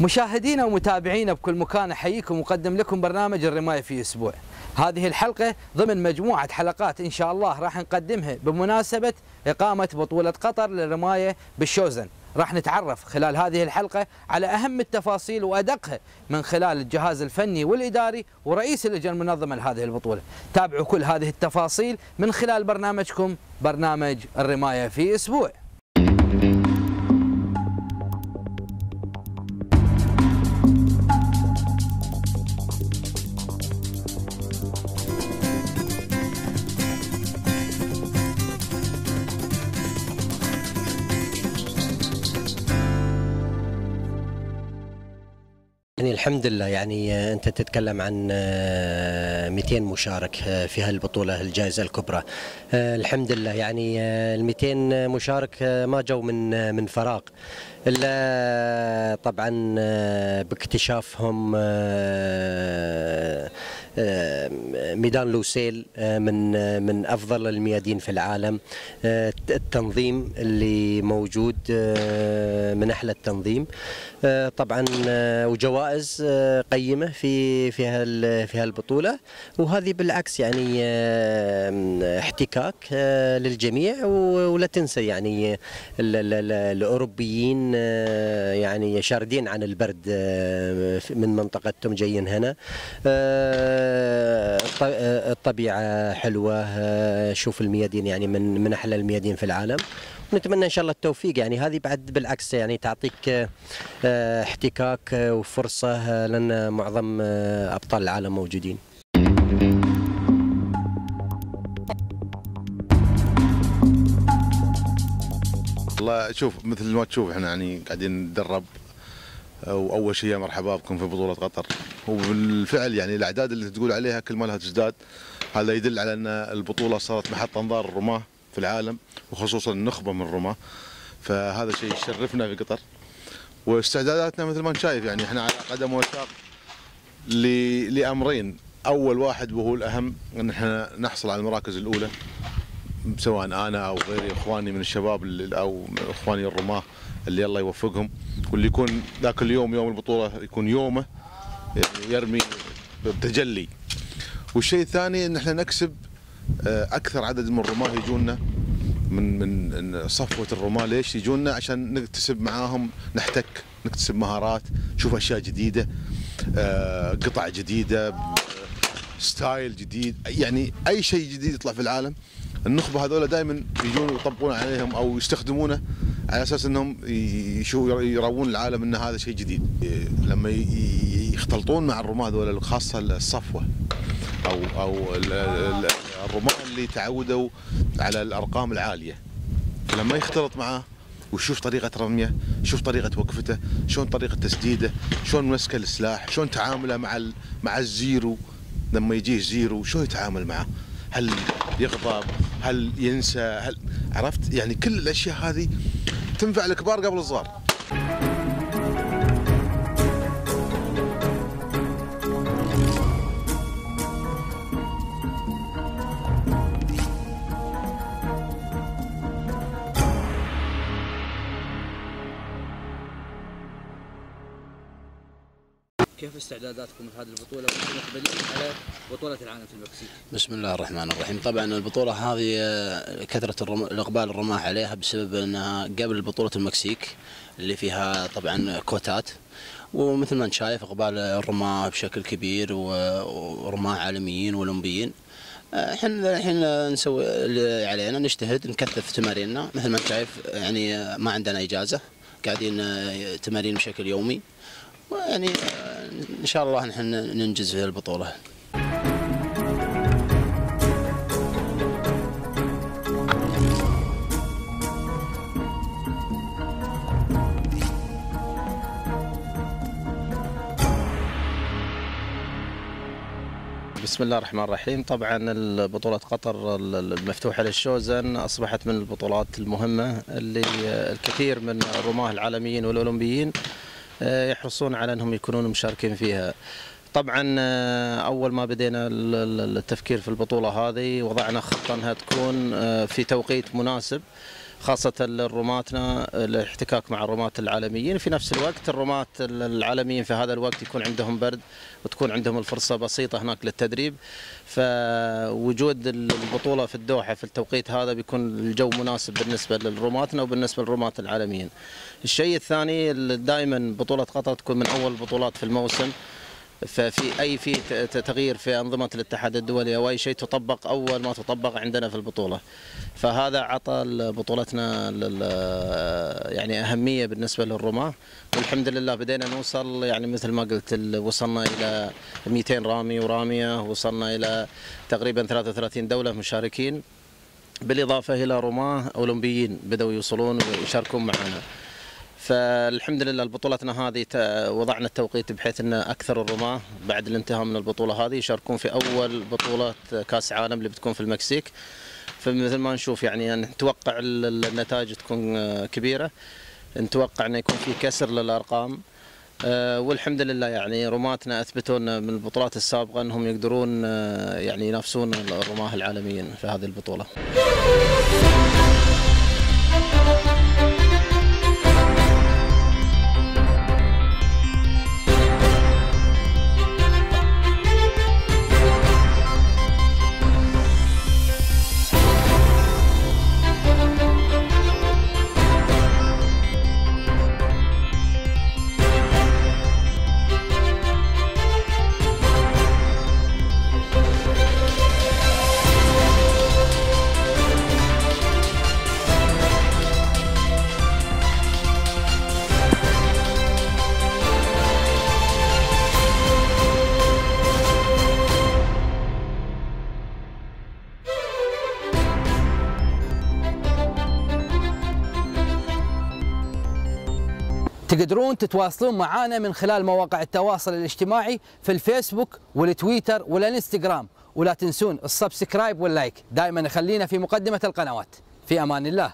مشاهدينا ومتابعينا بكل مكان أحييكم وأقدم لكم برنامج الرماية في أسبوع. هذه الحلقة ضمن مجموعة حلقات إن شاء الله راح نقدمها بمناسبة إقامة بطولة قطر للرماية بالشوزن. راح نتعرف خلال هذه الحلقة على أهم التفاصيل وأدقها من خلال الجهاز الفني والإداري ورئيس اللجنة المنظمة لهذه البطولة. تابعوا كل هذه التفاصيل من خلال برنامجكم برنامج الرماية في أسبوع. يعني الحمد لله. يعني آه، أنت تتكلم عن آه، 200 مشارك آه، في هالبطولة الجائزة الكبرى. آه، الحمد لله. يعني ال 200 مشارك آه، ما جو من آه، من فراغ. الا طبعا آه، باكتشافهم آه، آه، ميدان لوسيل آه، من آه، من أفضل الميادين في العالم. آه، التنظيم اللي موجود آه، من أحلى التنظيم. آه، طبعا آه، وجوائز آه، قيمة في في في هالبطولة. وهذه بالعكس يعني آه، احتكاك آه، للجميع. ولا تنسى يعني ال- ال- ال- الأوروبيين آه، يعني شاردين عن البرد آه، من منطقتهم جايين هنا. آه، آه، الطبيعة حلوة آه، شوف الميادين يعني من من أحلى الميادين في العالم. نتمنى إن شاء الله التوفيق يعني. هذه بعد بالعكس يعني تعطيك آه، احتكاك آه، وفرصة لأن معظم أبطال العالم موجودين. والله شوف مثل ما تشوف إحنا يعني قاعدين نتدرب وأول شيء مرحبا بكم في بطولة قطر. وبالفعل يعني الأعداد اللي تقول عليها كل ما لها تزداد هذا يدل على أن البطولة صارت محط أنظار الرماة في العالم وخصوصا النخبة من الرماة. فهذا شيء يشرفنا في قطر. واستعداداتنا مثل ما أنت شايف يعني إحنا على قدم وساق لأمرين. أول واحد وهو الأهم أن إحنا نحصل على المراكز الأولى سواء أنا أو غيري إخواني من الشباب أو إخواني الرماة. اللي الله يوفقهم. واللي يكون ذاك اليوم يوم البطولة يكون يومه يرمي بتجلي. والشيء الثاني إن إحنا نكسب آه، أكثر عدد من الرماة يجونا من من صفوة الرماة. ليش يجونا؟ عشان نكتسب معاهم نحتك نكتسب مهارات نشوف أشياء جديدة آه، قطع جديدة ستايل جديد يعني أي شيء جديد يطلع في العالم. النخبة هذول دائما يجون يطبقون عليهم أو يستخدمونه على أساس إنهم يشو يروون العالم إن هذا شيء جديد لما يختلطون مع الرماه هذول خاصة الصفوة أو أو ال- ال- الرماه اللي تعودوا على الأرقام العالية فلما يختلط معاه ويشوف طريقة رميه، يشوف طريقة وقفته، شلون طريقة تسديده، شلون مسكه السلاح، شلون تعامله مع مع ال zero لما يجيه zero شلون يتعامل معه؟ هل يغضب؟ هل ينسى؟ هل عرفت؟ يعني كل الأشياء هذه تنفع الكبار قبل الصغار. كيف استعداداتكم لهذه والمقبلين على بطولة العالم في المكسيك؟ بسم الله الرحمن الرحيم. طبعا البطولة هذه آه، كثرة الرم... الإقبال الرماح عليها بسبب أنها قبل بطولة المكسيك اللي فيها طبعا كوتات. ومثل ما أنت شايف إقبال الرماة بشكل كبير ورماة عالميين وأولمبيين آه، إحنا الحين نسوي اللي علينا نجتهد نكثف تماريننا. مثل ما أنت شايف يعني آه، ما عندنا إجازة. قاعدين تمارين بشكل يومي. ويعني إن شاء الله نحن ننجز في البطولة بسم الله الرحمن الرحيم. طبعا بطولة قطر المفتوحة للشوزن أصبحت من البطولات المهمة اللي الكثير من الرماة العالميين والأولمبيين يحرصون على أنهم يكونون مشاركين فيها. طبعا آه، أول ما بدينا ال- ال- التفكير في البطولة هذه وضعنا خطة أنها تكون آه، في توقيت مناسب. خاصة رماتنا الاحتكاك مع الرماة العالميين. في نفس الوقت الرماة العالميين في هذا الوقت يكون عندهم برد وتكون عندهم الفرصة بسيطة هناك للتدريب. فوجود البطولة في الدوحة في التوقيت هذا بيكون الجو مناسب بالنسبة للرماتنا وبالنسبة للرماة العالميين. الشيء الثاني دائما بطولة قطر تكون من أول البطولات في الموسم. ففي أي في تغيير في أنظمة الاتحاد الدولي أو أي شيء تطبق أول ما تطبق عندنا في البطولة. فهذا عطى بطولتنا يعني أهمية بالنسبة للرماه والحمد لله بدينا نوصل يعني مثل ما قلت وصلنا إلى 200 رامي ورامية وصلنا إلى تقريبا 33 دولة مشاركين. بالإضافة إلى رماه أولمبيين بدأوا يوصلون ويشاركون معنا. فالحمد لله بطولتنا هذه وضعنا التوقيت بحيث إن أكثر الرماة بعد الانتهاء من البطولة هذه يشاركون في أول بطولة كأس عالم اللي بتكون في المكسيك. فمثل ما نشوف يعني نتوقع النتائج تكون كبيرة. نتوقع إنه يكون في كسر للأرقام. آه، والحمد لله يعني رماتنا اثبتوا من البطولات السابقة إنهم يقدرون آه، يعني ينافسون الرماة العالميين في هذه البطولة. تقدرون تتواصلون معنا من خلال مواقع التواصل الاجتماعي في الفيسبوك والتويتر والانستغرام. ولا تنسون ال subscribe وال like دائما خلينا في مقدمة القنوات. في أمان الله.